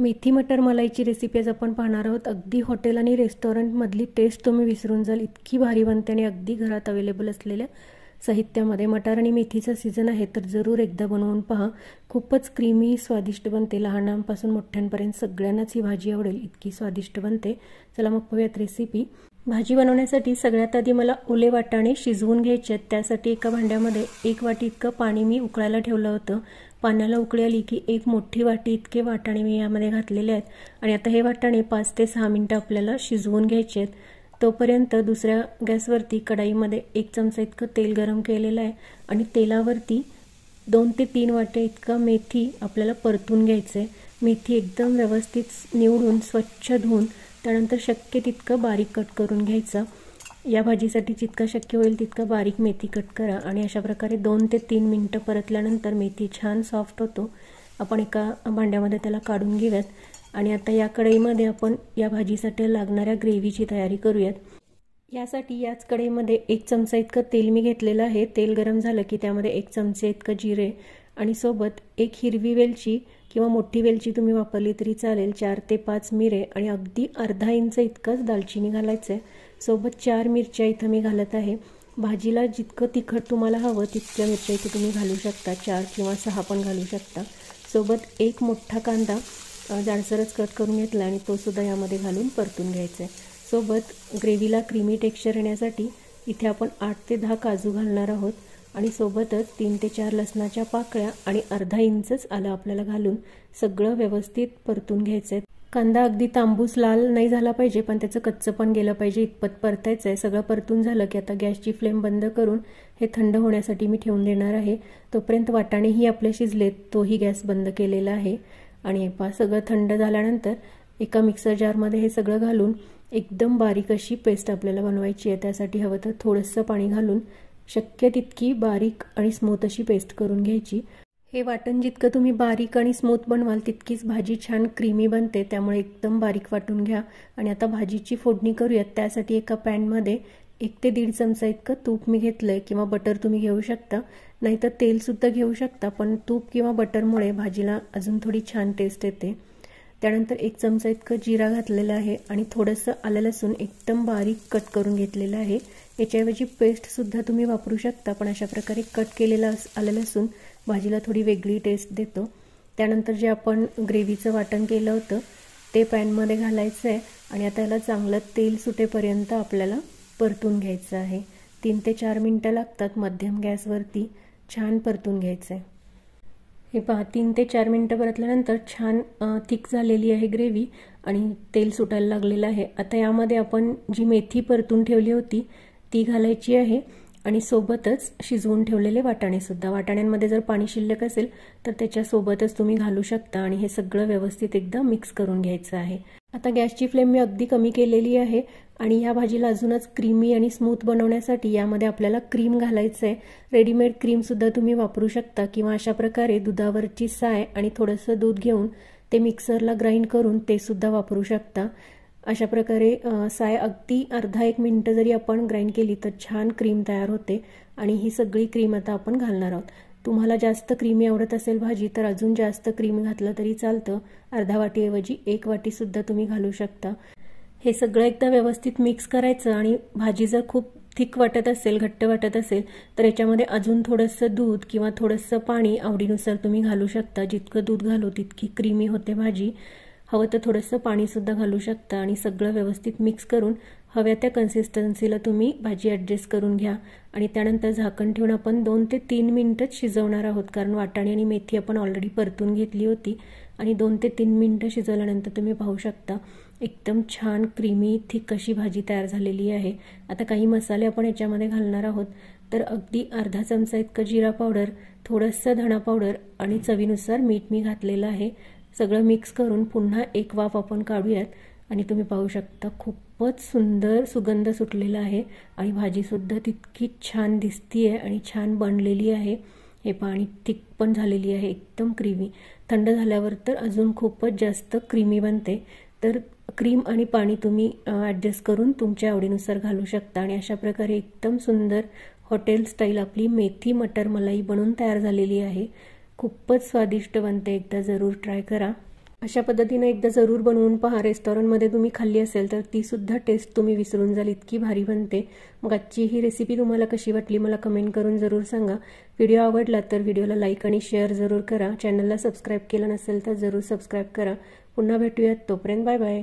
मेथी मटर मलाईची recipe आज आपण पाहणार आहोत. अगदी हॉटेल आणि रेस्टॉरंटमधली टेस्ट तुम्ही विसरून जाल. इतकी भारी बनते आणि अगदी घरात अवेलेबल असलेल्या साहित्यामध्ये मटार आणि मेथीचा सीझन आहे तर जरूर एकदा बनवून पहा. खूपच क्रीमी स्वादिष्ट बनते. लहानांपासून मोठ्यांपर्यंत सगळ्यांनाच ही भाजी आवडेल. इतकी स्वादिष्ट बनते. चला मग पाहूयात रेसिपी भाजी बनवण्यासाठी सगळ्यात आधी मला ओले वाटाणे शिजवून घ्यायचे आहेत. त्यासाठी एका भांड्यामध्ये एक वाटी इतकं पाणी मी उकळायला ठेवलं होतं. पाण्याला उकळी आली की एक मोठी वाटी इतके वाटाणे मी यामध्ये घातलेले आहेत. आणि आता हे वाटाणे पाच ते सहा मिनटं आपल्याला शिजवून घ्यायचे आहेत. तोपर्यंत दुसऱ्या गॅसवरती कढाईमध्ये एक चमचा इतकं तेल गरम केलेलं आहे. आणि तेलावरती दोन ते तीन वाटे इतका मेथी आपल्याला परतून घ्यायचं आहे. मेथी एकदम व्यवस्थित निवडून स्वच्छ धुवून त्यानंतर शक्य तितकं बारीक कट करून घ्यायचं. या भाजीसाठी जितकं शक्य होईल तितकं बारीक मेथी कट करा आणि अशा प्रकारे दोन ते तीन मिनटं परतल्यानंतर मेथी छान सॉफ्ट होतो. आपण एका भांड्यामध्ये त्याला काढून घेऊयात. आणि आता या कढईमध्ये आपण या भाजीसाठी लागणाऱ्या ग्रेव्हीची तयारी करूयात. यासाठी याच कढईमध्ये एक चमचा इतकं तेल मी घेतलेलं आहे. तेल गरम झालं की त्यामध्ये एक चमचे इतकं जिरे आणि सोबत एक हिरवी वेलची किंवा मोठी वेलची तुम्ही वापरली तरी चालेल. चार ते पाच मिरे आणि अगदी अर्धा इंच इतकंच दालचिनी घालायचं आहे सोबत चार मिरच्या इथं मी घालत आहे. भाजीला जितकं तिखट तुम्हाला हवं तितक्या मिरच्या इथे तुम्ही घालू शकता. चार किंवा सहा पण घालू शकता. सोबत एक मोठा कांदा जाडसरच कट करून घेतला आणि तो सुद्धा यामध्ये घालून परतून घ्यायचा आहे सोबत ग्रेव्हीला क्रीमी टेक्स्चर येण्यासाठी इथे आपण आठ ते दहा काजू घालणार आहोत. आणि सोबतच तीन ते चार लसणाच्या पाकळ्या आणि अर्धा इंचच आलं आपल्याला घालून सगळं व्यवस्थित परतून घ्यायचं आहे कांदा अगदी तांबूस लाल नाही झाला पाहिजे पण त्याचं कच्चं पण गेलं पाहिजे इतपत परतायचं आहे सगळं परतून झालं की आता गॅसची फ्लेम बंद करून हे थंड होण्यासाठी मी ठेवून देणार आहे. तोपर्यंत वाटाणेही आपले शिजलेत तोही गॅस बंद केलेला आहे. आणि पा सगळं थंड झाल्यानंतर एका मिक्सर जारमध्ये हे सगळं घालून एकदम बारीक अशी पेस्ट आपल्याला बनवायची आहे. त्यासाठी हवं तर थोडंसं पाणी घालून शक्य तितकी बारीक आणि स्मूथ अशी पेस्ट करून घ्यायची. हे वाटण जितकं तुम्ही बारीक आणि स्मूथ बनवाल तितकीच भाजी छान क्रीमी बनते. त्यामुळे एकदम बारीक वाटून घ्या. आणि आता भाजीची फोडणी करूयात. त्यासाठी एका पॅनमध्ये एक ते दीड चमचा इतकं तूप मी घेतलं आहे किंवा बटर तुम्ही घेऊ शकता. नाहीतर तेलसुद्धा घेऊ शकता. पण तूप किंवा बटरमुळे भाजीला अजून थोडी छान टेस्ट येते. त्यानंतर एक चमचा इतकं जिरा घातलेलं आहे आणि थोडंसं आलं लसूण एकदम बारीक कट करून घेतलेलं आहे. याच्याऐवजी पेस्टसुद्धा तुम्ही वापरू शकता पण अशा प्रकारे कट केलेला आलं लसूण भाजीला थोडी वेगळी टेस्ट देतो. त्यानंतर जे आपण ग्रेव्हीचं वाटण केलं होतं ते पॅनमध्ये घालायचं आहे आणि आता याला चांगलं तेल सुटेपर्यंत आपल्याला परतून घ्यायचं आहे. तीन ते चार मिनटं लागतात मध्यम गॅसवरती छान परतून घ्यायचं आहे हे पहा तीन ते चार मिनटं परतल्यानंतर छान थिक झालेली आहे ग्रेव्ही आणि तेल सुटायला लागलेलं आहे. आता यामध्ये आपण जी मेथी परतून ठेवली होती ती घालायची आहे. आणि सोबतच शिजवून ठेवलेले वाटाणेसुद्धा वाटाण्यांमध्ये जर पाणी शिल्लक असेल तर त्याच्यासोबतच तुम्ही घालू शकता आणि हे सगळं व्यवस्थित एकदा मिक्स करून घ्यायचं आहे. आता गॅसची फ्लेम मी अगदी कमी केलेली आहे आणि या भाजीला अजूनच क्रीमी आणि स्मूथ बनवण्यासाठी यामध्ये आपल्याला क्रीम घालायचं आहे रेडीमेड क्रीमसुद्धा तुम्ही वापरू शकता किंवा अशा प्रकारे दुधावरची साय आणि थोडंसं दूध घेऊन ते मिक्सरला ग्राइंड करून ते सुद्धा वापरू शकता. अशा प्रकारे साय अगदी अर्धा एक मिनटं जरी आपण ग्राइंड केली तर छान क्रीम तयार होते आणि ही सगळी क्रीम आता आपण घालणार आहोत. तुम्हाला जास्त क्रीमी आवडत असेल भाजी तर अजून जास्त क्रीम घातलं तरी चालतं. अर्धा वाटीऐवजी एक वाटीसुद्धा तुम्ही घालू शकता. हे सगळं एकदा व्यवस्थित मिक्स करायचं आणि भाजी जर खूप थिक वाटत असेल घट्ट वाटत असेल तर याच्यामध्ये अजून थोडंसं दूध किंवा थोडंसं पाणी आवडीनुसार तुम्ही घालू शकता. जितकं दूध घालू तितकी क्रीमी होते भाजी. हवं तर थोडंसं पाणीसुद्धा घालू शकता आणि सगळं व्यवस्थित मिक्स करून हव्या त्या कन्सिस्टन्सीला तुम्ही भाजी ॲडजस्ट करून घ्या. आणि त्यानंतर झाकण ठेवून आपण दोन ते तीन मिनटंच शिजवणार आहोत कारण वाटाणे आणि मेथी आपण ऑलरेडी परतून घेतली होती. आणि दोन ते तीन मिनटं शिजवल्यानंतर तुम्ही पाहू शकता एकदम छान क्रीमी थिक अशी भाजी तयार झालेली आहे. आता काही मसाले आपण याच्यामध्ये घालणार आहोत. तर अगदी अर्धा चमचा इतकं जिरा पावडर थोडंसं धणा पावडर आणि चवीनुसार मीठ मी घातलेलं आहे. सगळं मिक्स करून पुन्हा एक वाफ आपण काढूयात. आणि तुम्ही पाहू शकता खूपच सुंदर सुगंध सुटलेला आहे. आणि भाजीसुद्धा तितकी छान दिसती आहे आणि छान बनलेली आहे. हे पाणी थिक पण झालेली आहे एकदम क्रीमी थंड झाल्यावर तर अजून खूपच जास्त क्रीमी बनते. तर क्रीम आणि पाणी तुम्ही ॲडजस्ट करून तुमच्या आवडीनुसार घालू शकता. आणि अशा प्रकारे एकदम सुंदर हॉटेल स्टाईल आपली मेथी मटर मलाई बनून तयार झालेली आहे. खूपच स्वादिष्ट बनते. एकदा जरूर ट्राय करा. अशा पद्धतीनं एकदा जरूर बनवून पहा. रेस्टॉरंटमध्ये तुम्ही खाल्ली असेल तर तीसुद्धा टेस्ट तुम्ही विसरून जाल. इतकी भारी बनते. मग आजची ही रेसिपी तुम्हाला कशी वाटली मला कमेंट करून जरूर सांगा. व्हिडिओ आवडला तर व्हिडिओला लाईक आणि शेअर जरूर करा. चॅनलला सबस्क्राईब केलं नसेल तर जरूर सबस्क्राईब करा. पुन्हा भेटूयात. तोपर्यंत बाय बाय